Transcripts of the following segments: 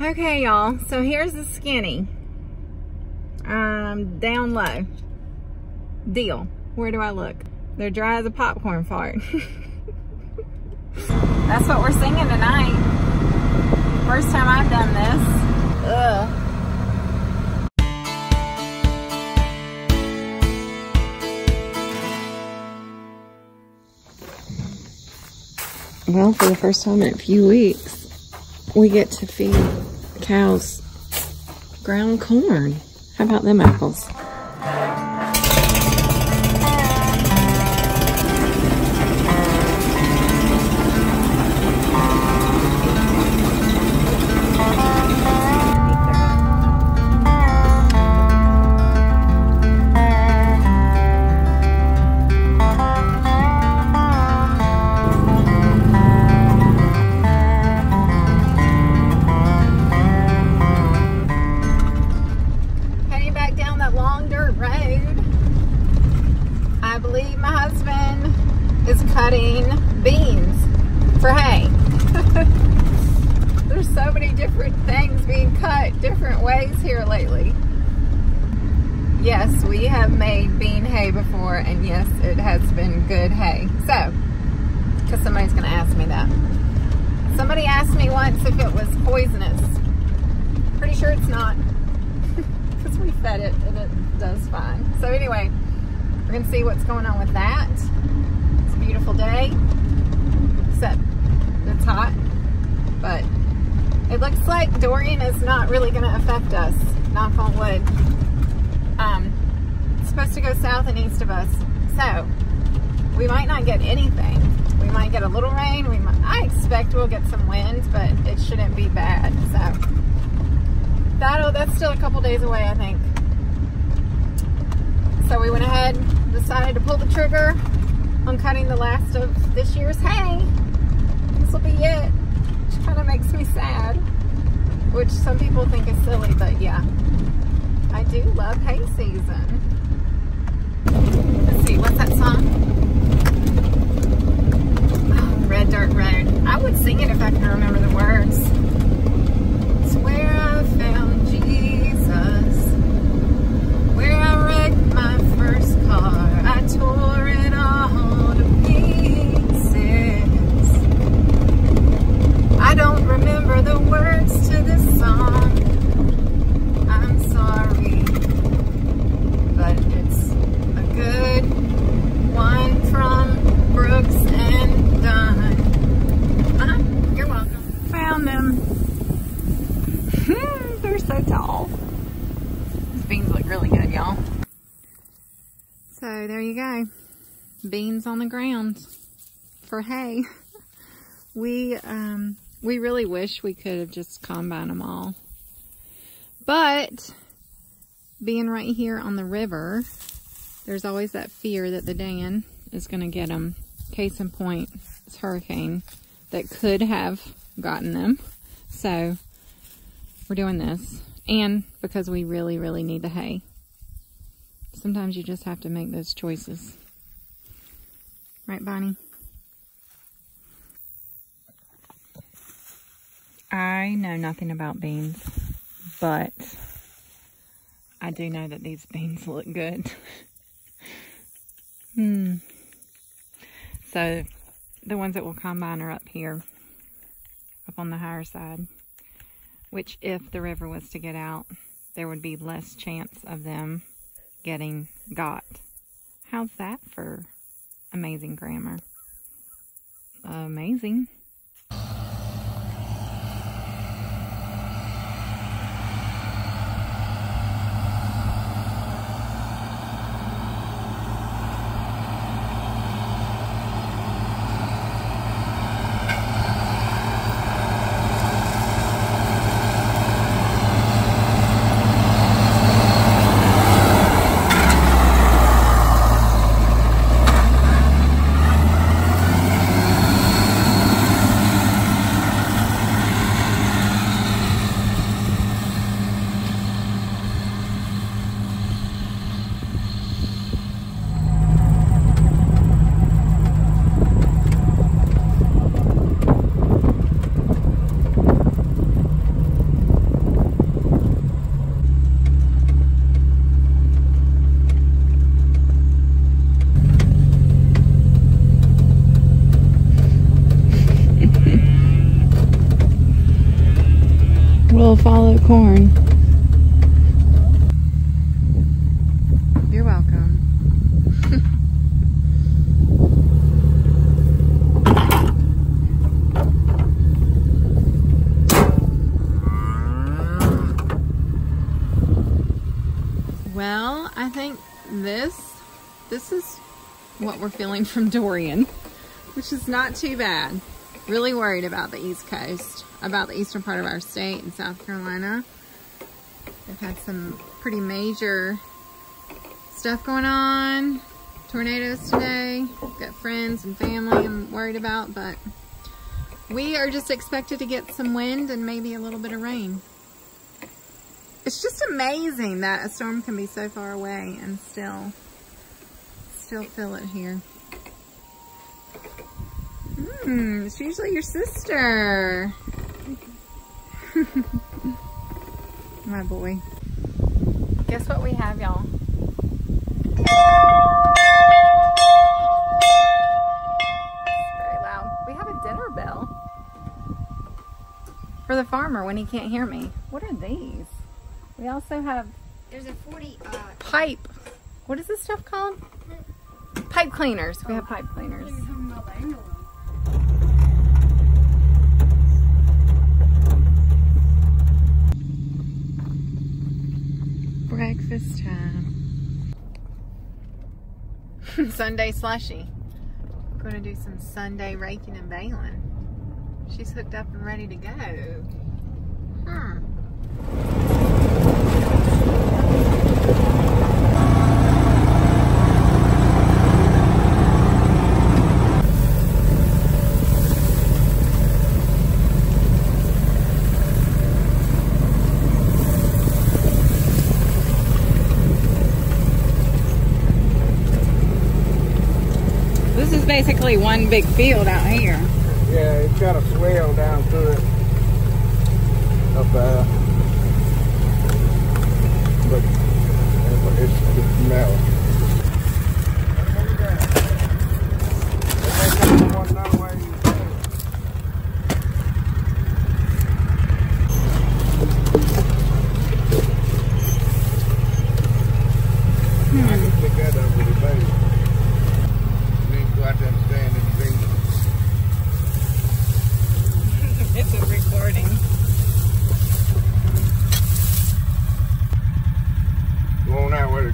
Okay, y'all. So here's the skinny. Um, down low. Deal. Where do I look? They're dry as a popcorn fart. That's what we're singing tonight. First time I've done this. Ugh. Well, for the first time in a few weeks, we get to feed cows ground corn. How about them apples? Really gonna affect us, knock on wood. Um, it's supposed to go south and east of us, so we might not get anything. We might get a little rain. We might, I expect we'll get some wind, but it shouldn't be bad. So that'll that's still a couple days away I think so we went ahead decided to pull the trigger on cutting the last of this year's hay this will be it which kind of makes me sad which some people think is silly but yeah. I do love hay season. Let's see what's that song? Oh, Red Dirt Road. I would sing it if I can remember the words. It's where I found Jesus. Where I wrecked my first car. I tore it all don't remember the words to this song. I'm sorry. But it's a good one from Brooks and Dunn. Uh-huh. You're welcome. Found them. They're so tall. These beans look really good, y'all. So there you go. Beans on the ground for hay. We um we really wish we could have just combined them all. But being right here on the river, there's always that fear that the Dan is going to get them. Case in point, it's hurricane that could have gotten them. So we're doing this. And because we really, really need the hay. Sometimes you just have to make those choices. Right, Bonnie? I know nothing about beans, but I do know that these beans look good. hmm. So the ones that will combine are up here, up on the higher side which if the river was to get out, there would be less chance of them getting got. How's that for amazing grammar? Amazing. Corn. You're welcome. well, I think this, this is what we're feeling from Dorian, which is not too bad. Really worried about the East Coast, about the eastern part of our state in South Carolina. They've had some pretty major stuff going on. Tornadoes today. Got friends and family I'm worried about, but we are just expected to get some wind and maybe a little bit of rain. It's just amazing that a storm can be so far away and still, still feel it here. Hmm, it's usually your sister. My boy. Guess what we have, y'all? Very loud. We have a dinner bell. For the farmer when he can't hear me. What are these? We also have... There's a 40... Uh, pipe. What is this stuff called? Pipe cleaners. We have pipe cleaners. Breakfast time. Sunday slushy. To do some Sunday raking and baling. She's hooked up and ready to go. Hmm. Basically one big field out here. Yeah, it's got a swell down through it. Up there. But it's, it's mellow. I can pick that up with a baby. You need to go out there and stand in the field. It's a recording. Go on out where the,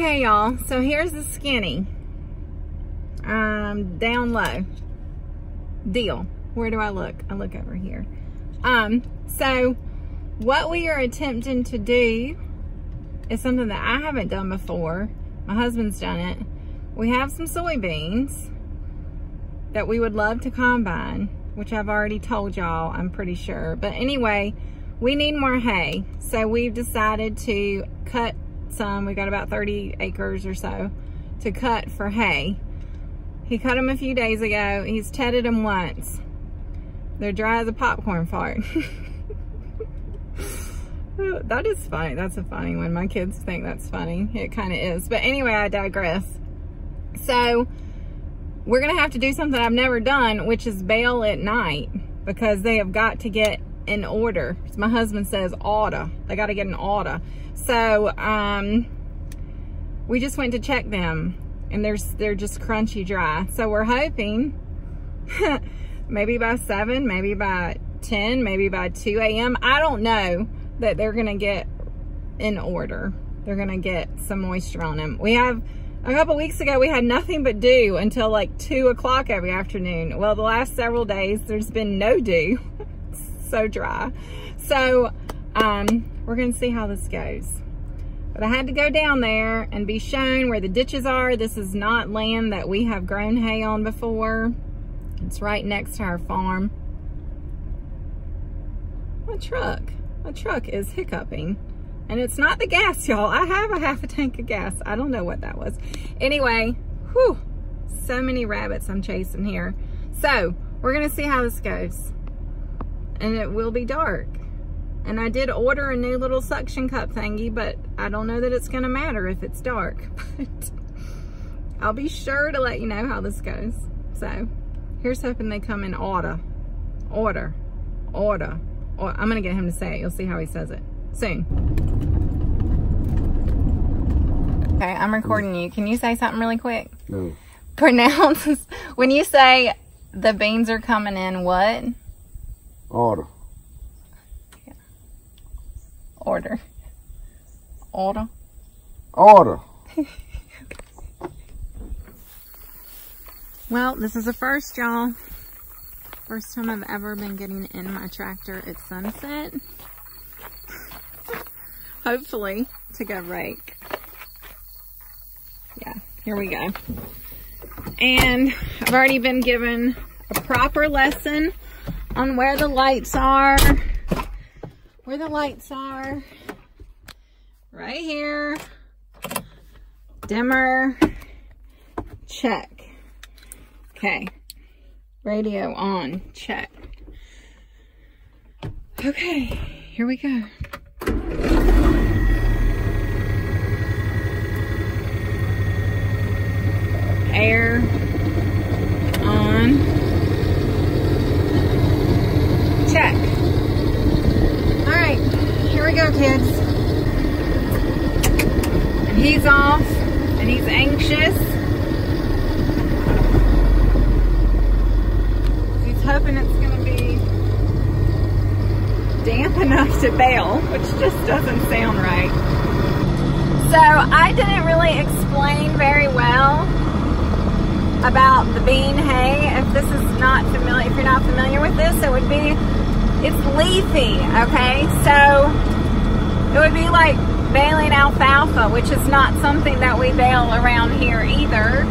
Okay, y'all. So here's the skinny. Um, down low. Deal. Where do I look? I look over here. Um, so what we are attempting to do is something that I haven't done before. My husband's done it. We have some soybeans that we would love to combine, which I've already told y'all, I'm pretty sure. But anyway, we need more hay. So we've decided to cut some. We got about 30 acres or so to cut for hay. He cut them a few days ago. He's tedded them once. They're dry as a popcorn fart. that is funny. That's a funny one. My kids think that's funny. It kind of is. But anyway, I digress. So, we're going to have to do something I've never done, which is bale at night because they have got to get in order. My husband says, order. They got to get an order. So, um, we just went to check them and there's they're just crunchy dry. So we're hoping maybe by 7, maybe by 10, maybe by 2 a.m. I don't know that they're going to get in order. They're going to get some moisture on them. We have, a couple weeks ago, we had nothing but dew until like 2 o'clock every afternoon. Well, the last several days, there's been no dew. so dry. So, um, we're going to see how this goes. But I had to go down there and be shown where the ditches are. This is not land that we have grown hay on before. It's right next to our farm. My truck, my truck is hiccuping. And it's not the gas, y'all. I have a half a tank of gas. I don't know what that was. Anyway, whew, so many rabbits I'm chasing here. So we're gonna see how this goes. And it will be dark. And I did order a new little suction cup thingy, but I don't know that it's gonna matter if it's dark. But I'll be sure to let you know how this goes. So here's hoping they come in order. Order. Order. Or I'm gonna get him to say it. You'll see how he says it soon. Okay, I'm recording you. Can you say something really quick? No. Pronounce when you say the beans are coming in what? Order. Order. Order. Order. Well, this is a first, y'all. First time I've ever been getting in my tractor at sunset. Hopefully to go rake. Yeah, here we go. And I've already been given a proper lesson on where the lights are. Where the lights are. Right here. Dimmer. Check. Okay. Radio on. Check. Okay, here we go. Air on. Check. All right, here we go, kids. And he's off, and he's anxious. He's hoping it's going to be damp enough to bale, which just doesn't sound right. So I didn't really explain very well about the bean hay. If this is not familiar, if you're not familiar with this, it would be, it's leafy, okay? So it would be like baling alfalfa, which is not something that we bale around here either.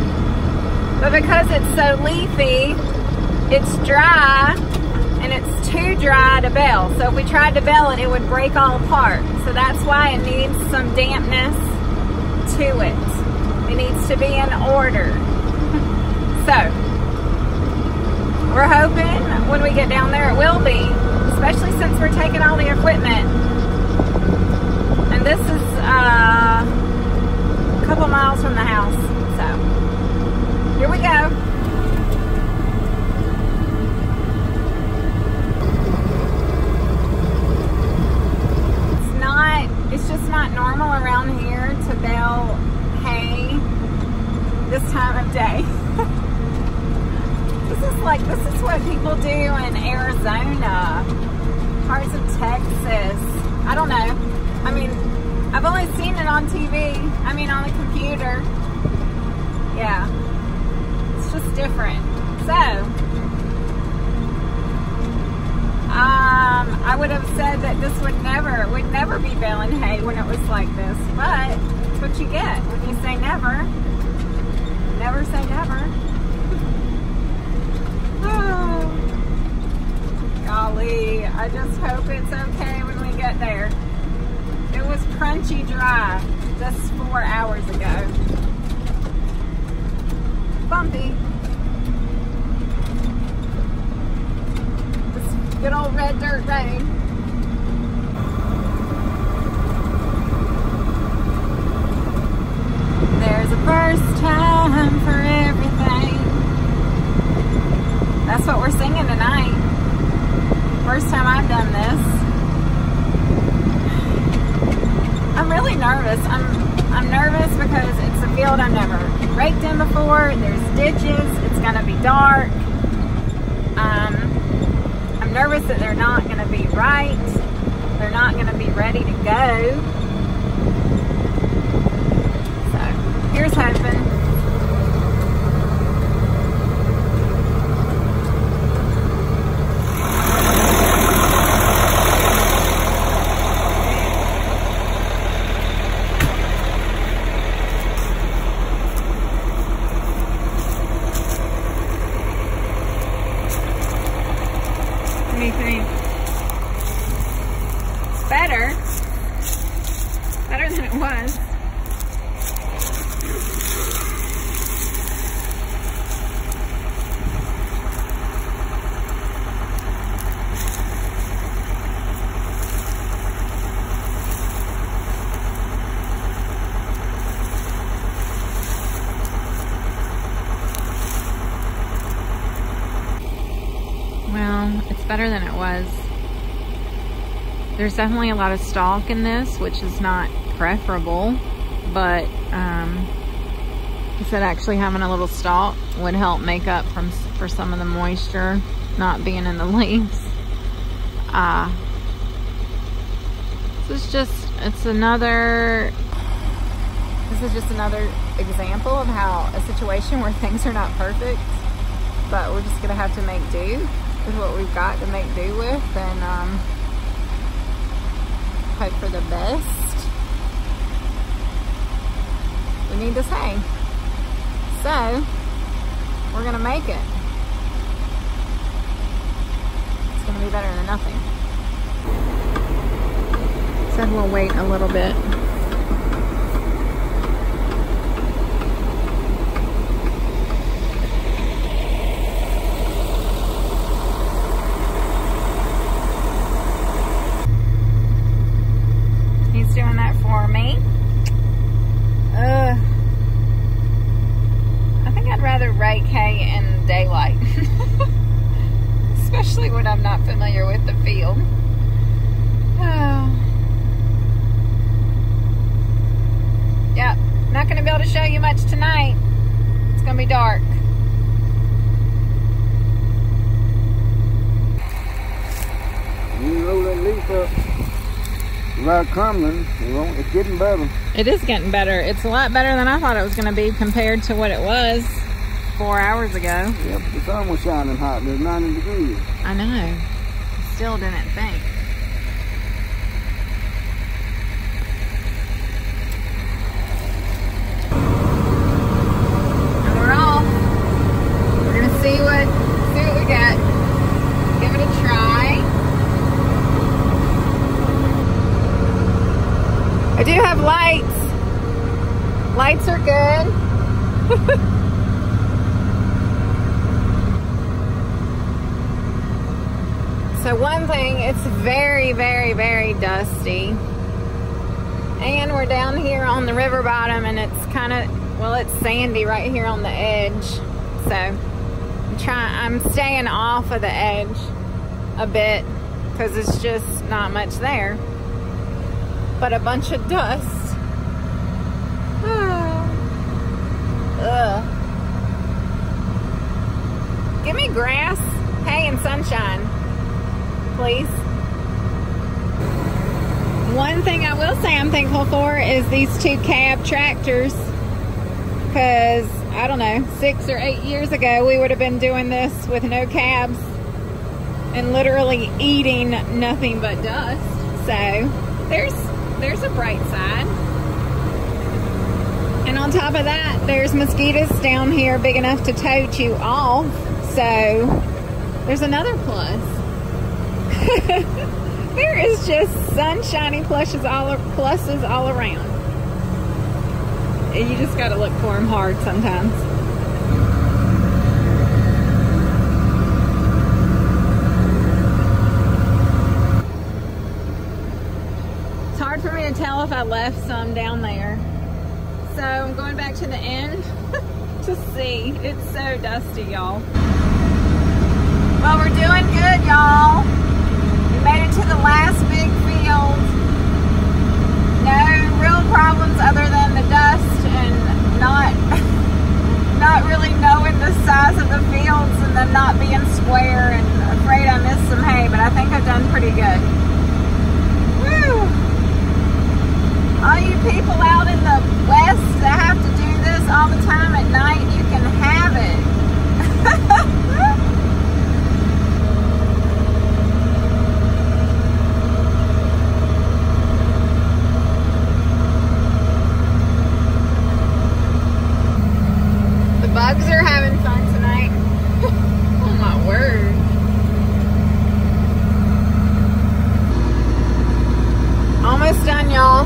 But because it's so leafy, it's dry and it's too dry to bale. So if we tried to bale it, it would break all apart. So that's why it needs some dampness to it. It needs to be in order. so we're hoping when we get down there it will be, especially since we're taking all the equipment. And this is uh, a couple miles from the house. So here we go. It's not, it's just not normal around here to bale hay this time of day. this is like, this is what people do in Arizona, parts of Texas. I don't know. I mean, I've only seen it on TV. I mean, on the computer. Yeah. It's just different. So, um, I would have said that this would never, would never be baling hay when it was like this, but it's what you get when you say never. Never say never. oh, golly, I just hope it's okay when we get there. Was crunchy dry just four hours ago. Bumpy. This good old red dirt road. There's a first time for everything. That's what we're singing tonight. First time I've done this. I'm really nervous. I'm I'm nervous because it's a field I've never raked in before. There's ditches. It's gonna be dark. Um, I'm nervous that they're not gonna be right. They're not gonna be ready to go. So here's hoping. What do you think? It's better. Better than it was. No, it's better than it was. There's definitely a lot of stalk in this, which is not preferable, but um, he said actually having a little stalk would help make up from for some of the moisture not being in the leaves. Uh, this is just, it's another, this is just another example of how a situation where things are not perfect, but we're just gonna have to make do with what we've got to make do with and um, hope for the best. We need this hay. So, we're gonna make it. It's gonna be better than nothing. Said we'll wait a little bit. He's doing that for me. Ugh. I think I'd rather rake hay in daylight. Especially when I'm not familiar with the field. Oh. Yep, not going to be able to show you much tonight. It's going to be dark. You roll that leaf up. About crumbling, it it's getting better. It is getting better. It's a lot better than I thought it was going to be compared to what it was four hours ago. Yep, the sun was shining hot. There's 90 degrees. I know. Still didn't think. We're off. We're gonna see what see what we got. Give it a try. I do have lights. Lights are good. So one thing, it's very, very, very dusty. And we're down here on the river bottom and it's kind of, well, it's sandy right here on the edge. So I'm trying, I'm staying off of the edge a bit because it's just not much there. But a bunch of dust. Ah. Ugh. Give me grass, hay, and sunshine please. One thing I will say I'm thankful for is these two cab tractors because I don't know, six or eight years ago we would have been doing this with no cabs and literally eating nothing but dust. So there's there's a bright side. And on top of that, there's mosquitoes down here big enough to tote you off. So there's another plus. there is just sunshiny plushes all pluses all around. And you just got to look for them hard sometimes. It's hard for me to tell if I left some down there. So I'm going back to the end to see. It's so dusty, y'all. Well, we're doing good, y'all. Made it to the last big field. No real problems other than the dust and not not really knowing the size of the fields and them not being square and afraid I missed some hay, but I think I've done pretty good. Woo! All you people out in the west that have to do this all the time at night, you can have it. bugs are having fun tonight. oh my word. Almost done, y'all.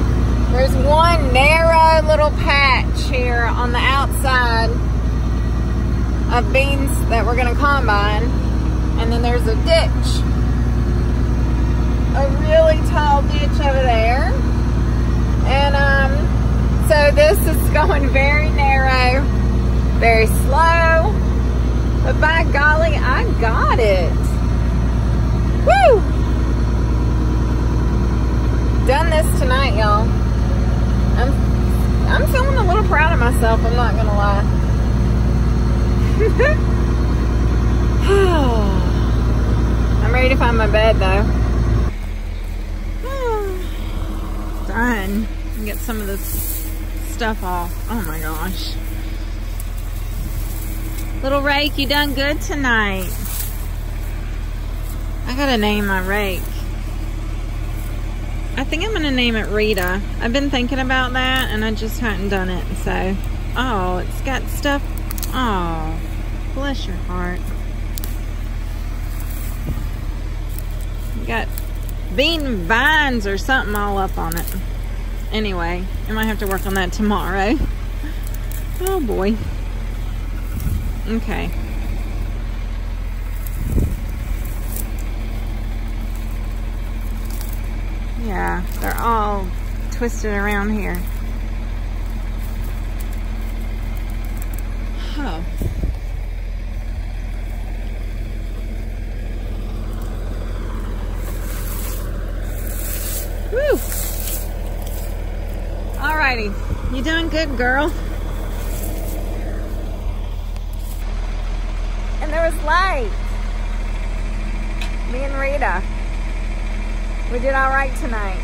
There's one narrow little patch here on the outside of beans that we're gonna combine. And then there's a ditch. A really tall ditch over there. And um, so this is going very narrow very slow. But by golly, I got it. Woo! Done this tonight, y'all. I'm I'm feeling a little proud of myself, I'm not gonna lie. I'm ready to find my bed though. Done. Get some of this stuff off. Oh my gosh. Little rake, you done good tonight. I gotta name my rake. I think I'm gonna name it Rita. I've been thinking about that and I just hadn't done it. So, oh, it's got stuff. Oh, bless your heart. You got bean vines or something all up on it. Anyway, I might have to work on that tomorrow. Oh boy. Okay. Yeah, they're all twisted around here. Oh. Woo! Alrighty, you doing good, girl? And there was light. Me and Rita. We did all right tonight.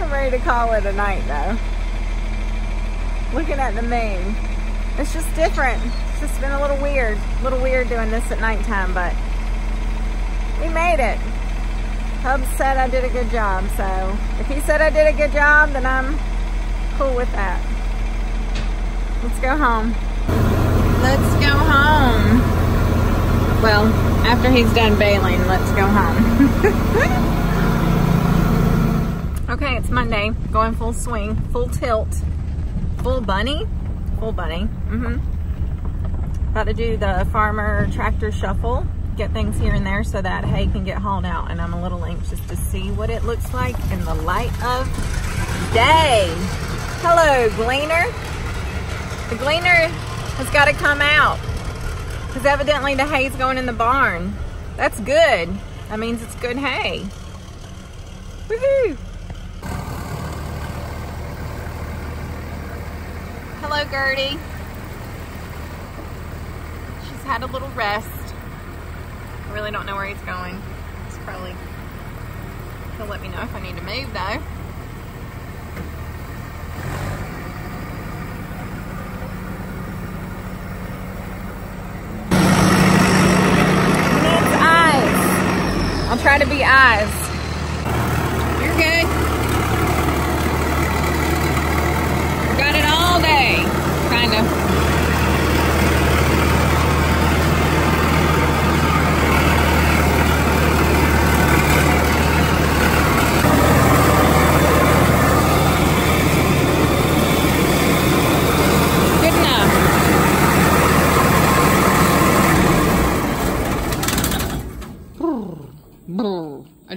I'm ready to call it a night though. Looking at the moon. It's just different. It's just been a little weird. A little weird doing this at nighttime, but we made it. Hub said I did a good job, so if he said I did a good job, then I'm cool with that. Let's go home. Let's go home. Well, after he's done baling, let's go home. okay, it's Monday. Going full swing, full tilt, full bunny, full bunny. Mm-hmm. About to do the farmer tractor shuffle, get things here and there so that hay can get hauled out. And I'm a little anxious to see what it looks like in the light of day. Hello, Gleaner. The Gleaner has got to come out because evidently the hay's going in the barn. That's good. That means it's good hay. Woohoo! Hello, Gertie. She's had a little rest. I really don't know where he's going. It's probably, he'll let me know if I need to move though. I'll try to be eyes. You're good. Got it all day, kind of.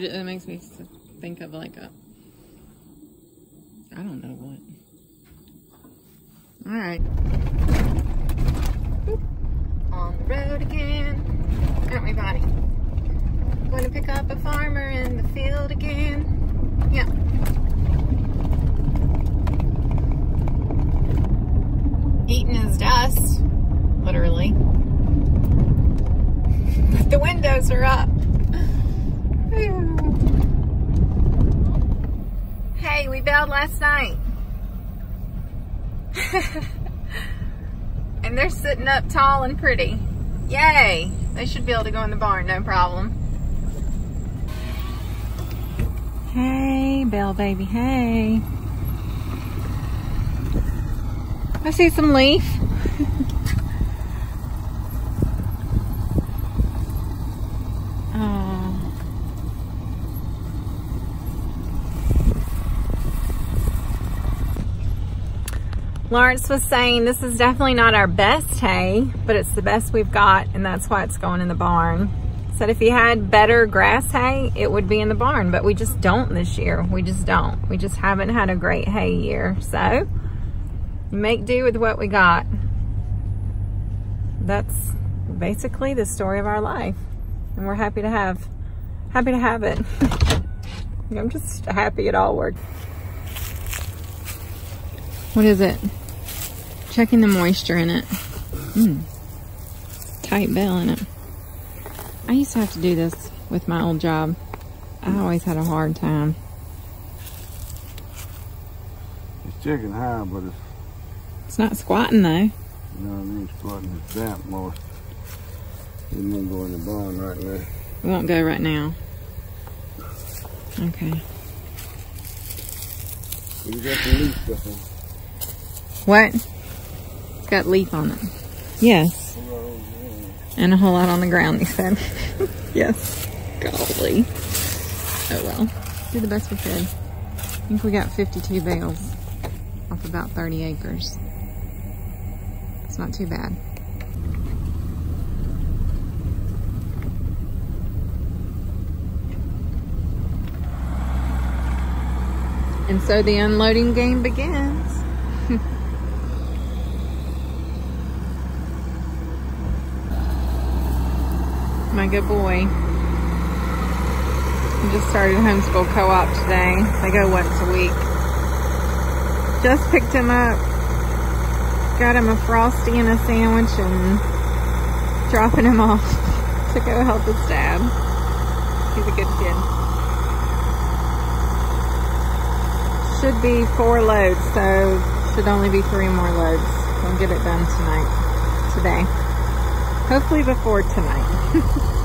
It makes me think of like a, I don't know what. All right. On the road again. Aren't we, Bonnie? Going to pick up a farmer in the field again. Yeah. Eating his dust, literally. But the windows are up. Hey, we baled last night. and they're sitting up tall and pretty. Yay! They should be able to go in the barn, no problem. Hey, Belle baby, hey. I see some leaf. Lawrence was saying this is definitely not our best hay, but it's the best we've got, and that's why it's going in the barn. Said if he had better grass hay, it would be in the barn, but we just don't this year. We just don't. We just haven't had a great hay year. So, make do with what we got. That's basically the story of our life. And we're happy to have, happy to have it. I'm just happy it all worked. What is it? Checking the moisture in it. Mm. Tight bell in it. I used to have to do this with my old job. I always had a hard time. It's checking high, but it's, It's not squatting though. you know what I mean, squatting. It's damp moist. It won't go in the barn right now. It won't go right now. Okay. You got some leaf stuff on. What? It's got leaf on it. Yes. Pull that over there. And a whole lot on the ground, he said. yes. Golly. Oh well. Do the best we could. I think we got 52 bales off about 30 acres. It's not too bad. And so the unloading game begins. My good boy. Just started homeschool co-op today. They go once a week. Just picked him up. Got him a Frosty and a sandwich and dropping him off to go help his dad. He's a good kid. Should be four loads, so should only be three more loads. We'll get it done tonight, today. Hopefully before tonight.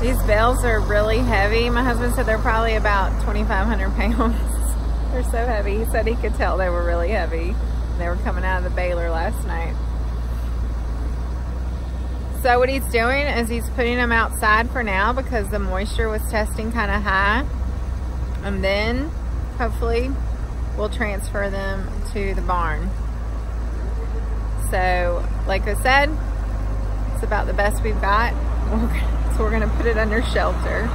These bales are really heavy. My husband said they're probably about 2,500 pounds. They're so heavy. He said he could tell they were really heavy. They were coming out of the baler last night. So what he's doing is he's putting them outside for now because the moisture was testing kind of high. And then hopefully we'll transfer them to the barn. So like I said, it's about the best we've got. So we're gonna put it under shelter.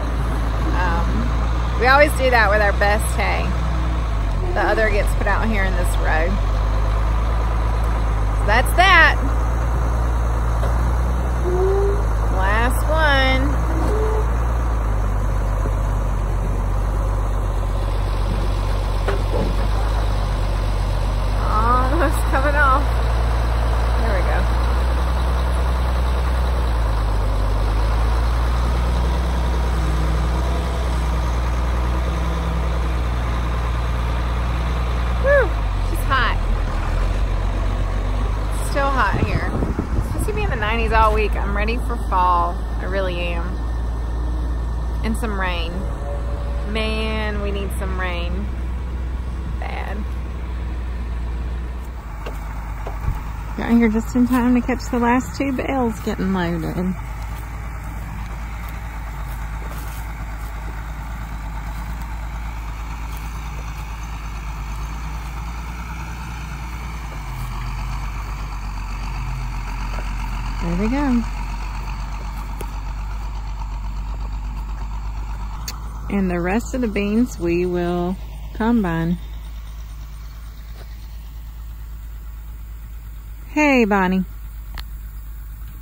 Um, we always do that with our best hay. The other gets put out here in this road. So that's that. Last one. Almost coming off. There we go. Whew, it's hot. Still hot here. It's supposed to be in the 90s all week. I'm ready for fall. I really am. And some rain. Man, we need some rain. Bad. Got here just in time to catch the last two bales getting loaded. There they go. And the rest of the beans we will combine. Hey, Bonnie.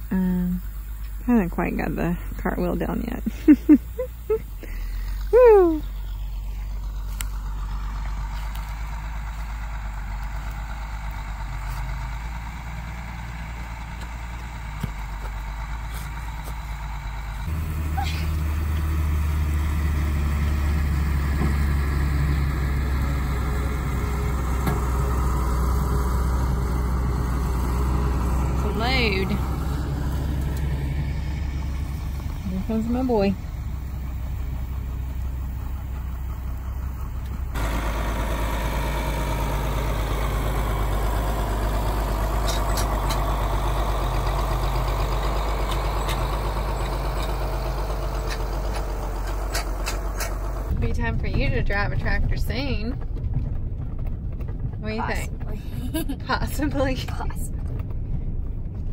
Um, I haven't quite got the cartwheel down yet. Woo! It's a load. My boy. Be time for you to drive a tractor soon. What do you think? Possibly.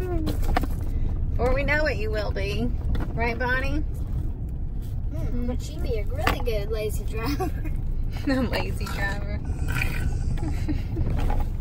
Possibly. Or we know what you will be. Right, Bonnie? Hmm, but she'd be a really good lazy driver. The lazy driver.